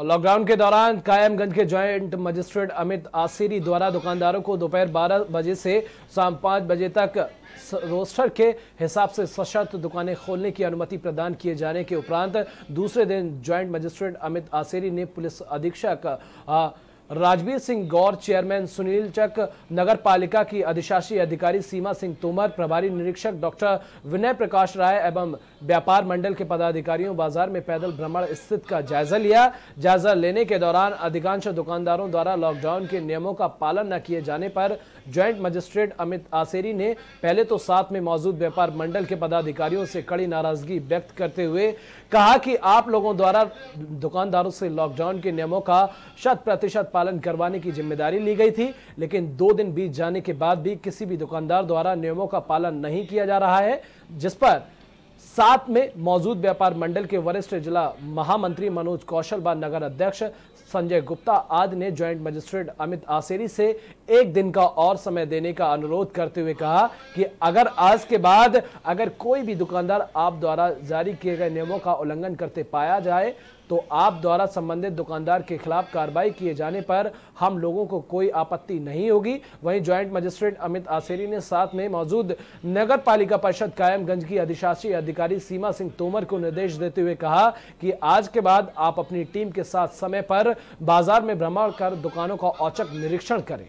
और लॉकडाउन के दौरान कायमगंज के ज्वाइंट मजिस्ट्रेट अमित आसिरी द्वारा दुकानदारों को दोपहर 12 बजे से शाम 5 बजे तक रोस्टर के हिसाब से सशर्त दुकानें खोलने की अनुमति प्रदान किए जाने के उपरांत दूसरे दिन ज्वाइंट मजिस्ट्रेट अमित आसेरी ने पुलिस अधीक्षक राजवीर सिंह गौर, चेयरमैन सुनील चक नगर पालिका की अधिशासी अधिकारी सीमा सिंह तोमर, प्रभारी निरीक्षक डॉक्टर विनय प्रकाश राय एवं व्यापार मंडल के पदाधिकारियों बाज़ार में पैदल भ्रमण स्थित का जायजा लिया। जायजा लेने के दौरान अधिकांश दुकानदारों द्वारा लॉकडाउन के नियमों का पालन न किए जाने पर ज्वाइंट मजिस्ट्रेट अमित आसेरी ने पहले तो साथ में मौजूद व्यापार मंडल के पदाधिकारियों से कड़ी नाराज़गी व्यक्त करते हुए कहा कि आप लोगों द्वारा दुकानदारों से लॉकडाउन के नियमों का शत प्रतिशत पालन करवाने की ज़िम्मेदारी ली गई थी, लेकिन दो दिन बीत जाने के बाद भी किसी भी दुकानदार द्वारा नियमों का पालन नहीं किया जा रहा है, जिस पर साथ में मौजूद व्यापार मंडल के वरिष्ठ जिला महामंत्री मनोज कौशल व नगर अध्यक्ष संजय गुप्ता आदि ने ज्वाइंट मजिस्ट्रेट अमित आसेरी से एक दिन का और समय देने का अनुरोध करते हुए कहा कि अगर आज के बाद अगर कोई भी दुकानदार आप द्वारा जारी किए गए नियमों का उल्लंघन करते पाया जाए तो आप द्वारा संबंधित दुकानदार के खिलाफ कार्रवाई किए जाने पर हम लोगों को कोई आपत्ति नहीं होगी। वहीं ज्वाइंट मजिस्ट्रेट अमित आसेरी ने साथ में मौजूद नगर पालिका परिषद कायमगंज की अधिशासी अधिकारी सीमा सिंह तोमर को निर्देश देते हुए कहा कि आज के बाद आप अपनी टीम के साथ समय पर बाज़ार में भ्रमण कर दुकानों का औचक निरीक्षण करें।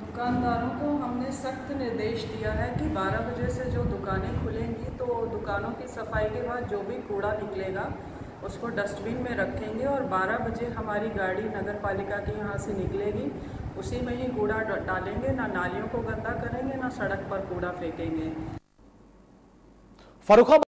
दुकानदारों को हमने सख्त निर्देश दिया है कि 12 बजे से जो दुकानें खुलेंगी तो दुकानों की सफ़ाई के बाद जो भी कूड़ा निकलेगा, उसको डस्टबिन में रखेंगे और 12 बजे हमारी गाड़ी नगर पालिका के यहाँ से निकलेगी। उसी में ही कूड़ा डालेंगे, ना नालियों को गंदा करेंगे, ना सड़क पर कूड़ा फेंकेंगे। फरुखाबाद